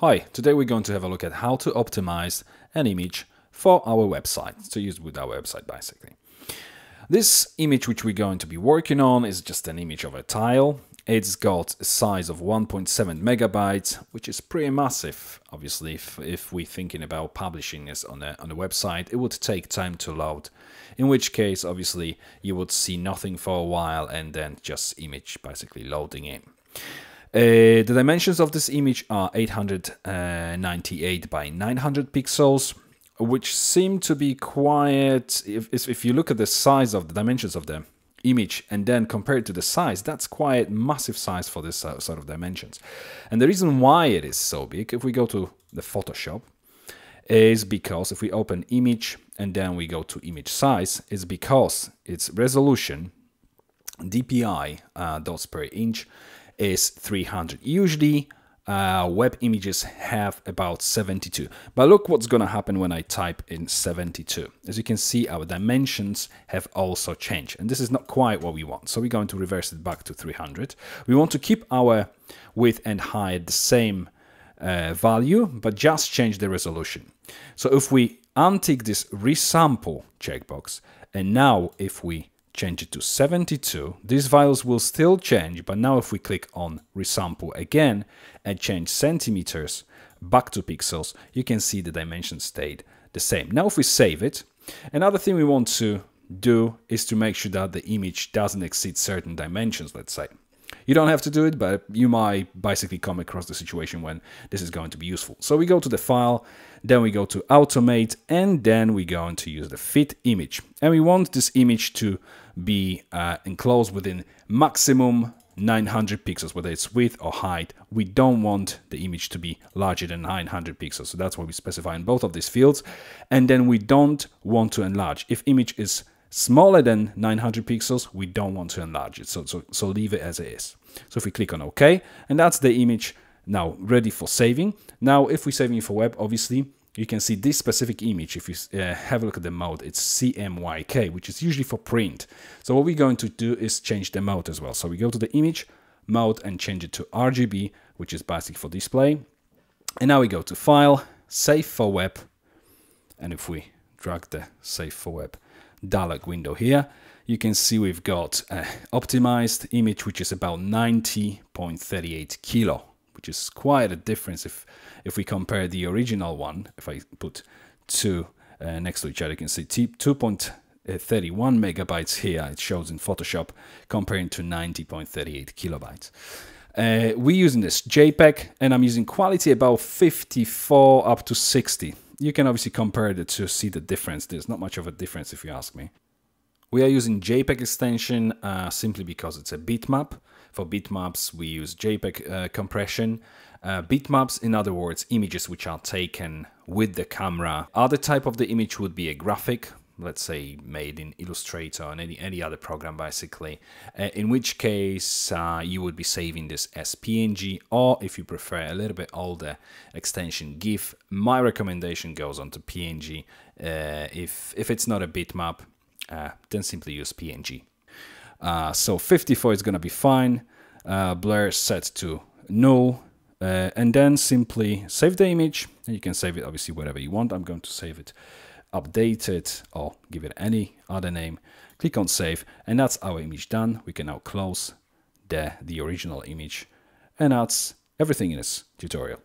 Hi, today we're going to have a look at how to optimize an image for our website, to use with our website basically. This image which we're going to be working on is just an image of a tile. It's got a size of 1.7 megabytes, which is pretty massive. Obviously, if, if we're thinking about publishing this on a, on a website, it would take time to load. In which case, obviously, you would see nothing for a while and then just image basically loading in. Uh, the dimensions of this image are 898 by 900 pixels, which seem to be quite. If, if you look at the size of the dimensions of the image and then compare it to the size, that's quite massive size for this uh, sort of dimensions. And the reason why it is so big, if we go to the Photoshop, is because if we open image and then we go to image size, is because its resolution, DPI uh, dots per inch, is 300. Usually uh, web images have about 72. But look what's going to happen when I type in 72. As you can see, our dimensions have also changed. And this is not quite what we want. So we're going to reverse it back to 300. We want to keep our width and height the same uh, value, but just change the resolution. So if we untick this resample checkbox, and now if we change it to 72. These values will still change, but now if we click on resample again and change centimeters back to pixels, you can see the dimension stayed the same. Now if we save it, another thing we want to do is to make sure that the image doesn't exceed certain dimensions, let's say. You don't have to do it, but you might basically come across the situation when this is going to be useful. So we go to the file, then we go to automate, and then we go to use the fit image. And we want this image to be uh, enclosed within maximum 900 pixels, whether it's width or height. We don't want the image to be larger than 900 pixels. So that's what we specify in both of these fields. And then we don't want to enlarge. If image is smaller than 900 pixels, we don't want to enlarge it. So, so, so leave it as it is. So if we click on OK, and that's the image now ready for saving. Now, if we're saving for web, obviously, you can see this specific image, if you uh, have a look at the mode, it's CMYK, which is usually for print. So what we're going to do is change the mode as well. So we go to the image mode and change it to RGB, which is basic for display. And now we go to File, Save for Web. And if we drag the Save for Web dialog window here, you can see we've got an optimized image, which is about 90.38 kilo, which is quite a difference if, if we compare the original one. If I put two uh, next to each other, you can see 2.31 megabytes here, it shows in Photoshop, comparing to 90.38 kilobytes. Uh, we're using this JPEG, and I'm using quality about 54 up to 60 you can obviously compare it to see the difference. There's not much of a difference if you ask me. We are using JPEG extension uh, simply because it's a bitmap. For bitmaps, we use JPEG uh, compression. Uh, bitmaps, in other words, images which are taken with the camera. Other type of the image would be a graphic, let's say made in Illustrator or any, any other program basically, uh, in which case uh, you would be saving this as PNG or if you prefer a little bit older extension GIF, my recommendation goes on to PNG. Uh, if, if it's not a bitmap, uh, then simply use PNG. Uh, so 54 is going to be fine, blur set to null, and then simply save the image and you can save it obviously wherever you want. I'm going to save it update it or give it any other name. Click on save and that's our image done. We can now close the the original image. And that's everything in this tutorial